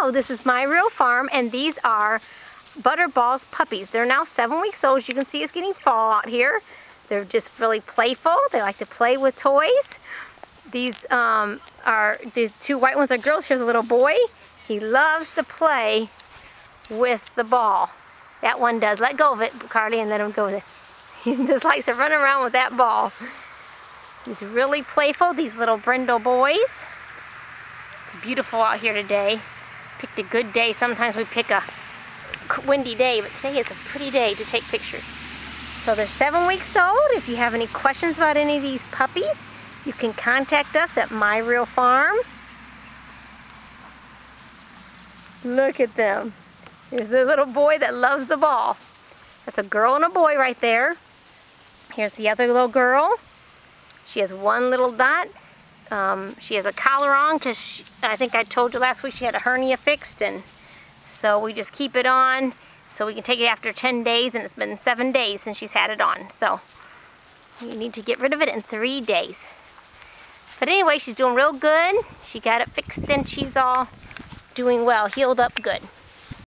Hello, this is My Real Farm, and these are Butterballs puppies. They're now seven weeks old. As you can see, it's getting fall out here. They're just really playful. They like to play with toys. These um, are, the two white ones are girls. Here's a little boy. He loves to play with the ball. That one does. Let go of it, Carly, and let him go with it. He just likes to run around with that ball. He's really playful, these little brindle boys. It's beautiful out here today. Picked a good day. Sometimes we pick a windy day, but today is a pretty day to take pictures. So they're seven weeks old. If you have any questions about any of these puppies, you can contact us at My Real Farm. Look at them. Here's the little boy that loves the ball. That's a girl and a boy right there. Here's the other little girl. She has one little dot. Um, she has a collar on because I think I told you last week she had a hernia fixed and so we just keep it on so we can take it after 10 days and it's been seven days since she's had it on. So you need to get rid of it in three days. But anyway, she's doing real good. She got it fixed and she's all doing well, healed up good.